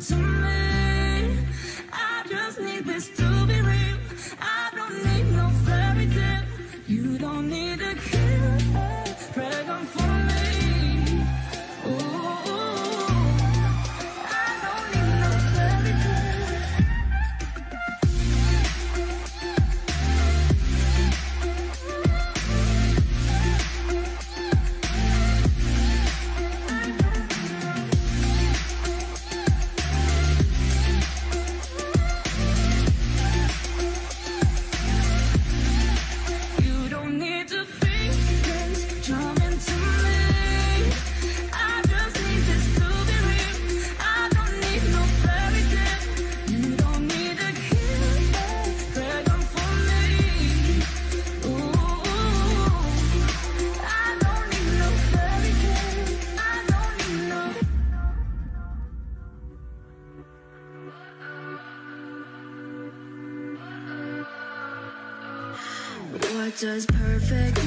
to me. I just need this time. does perfect.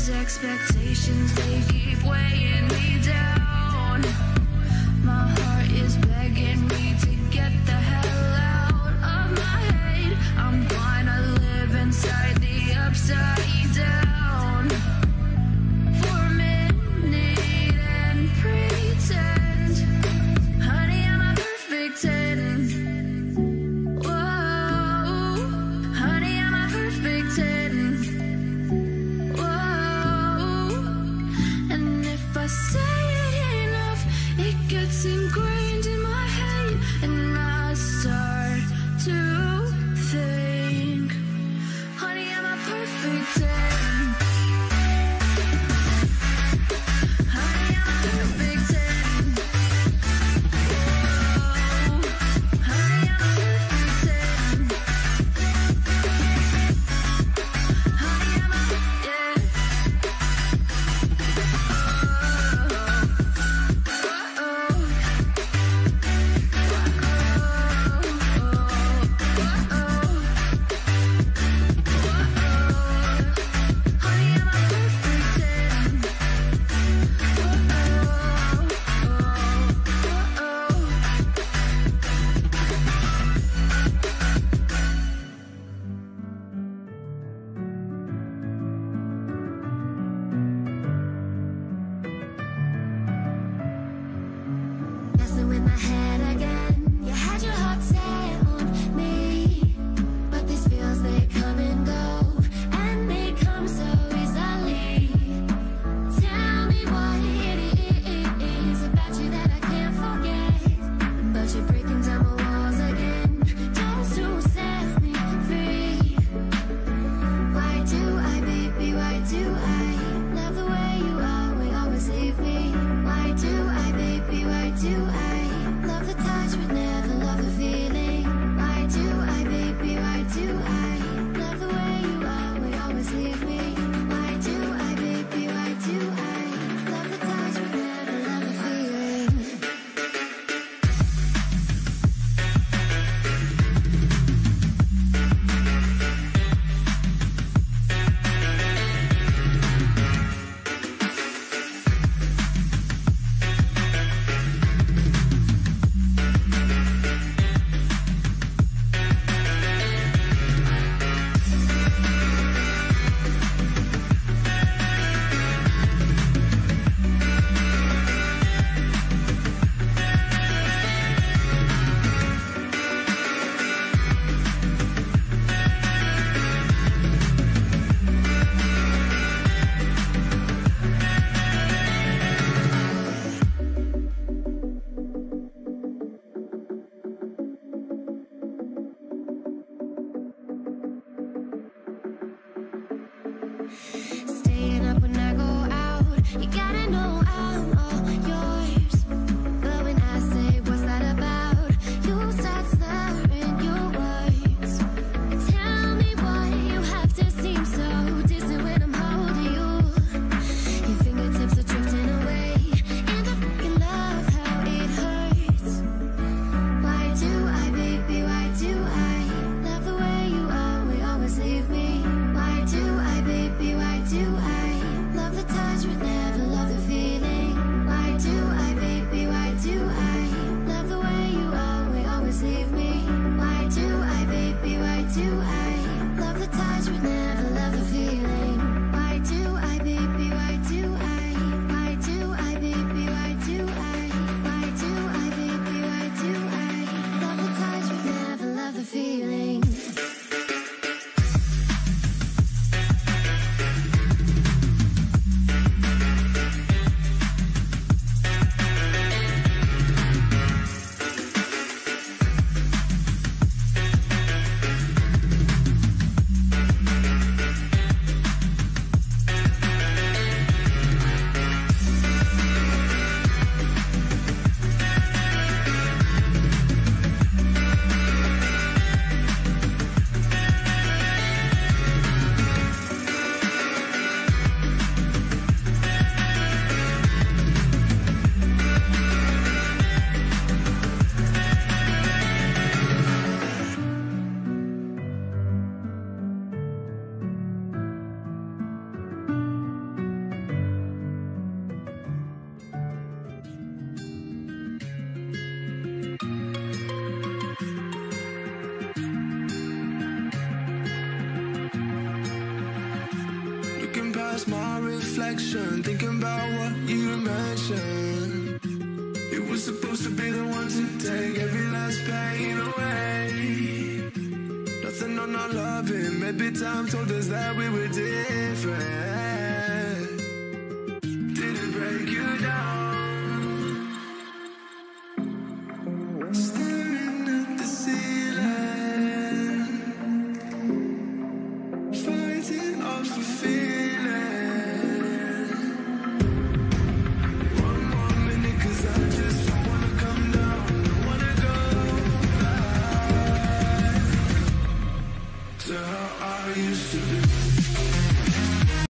these expectations, they keep weighing me down. My heart is begging me to get the hell out of my head. I'm gonna live inside the upside. Reflection, thinking about what you mentioned. You were supposed to be the one to take every last pain away. Nothing on our loving, maybe time told us that we were different. Didn't break you down. Staring at the ceiling, fighting off a feeling.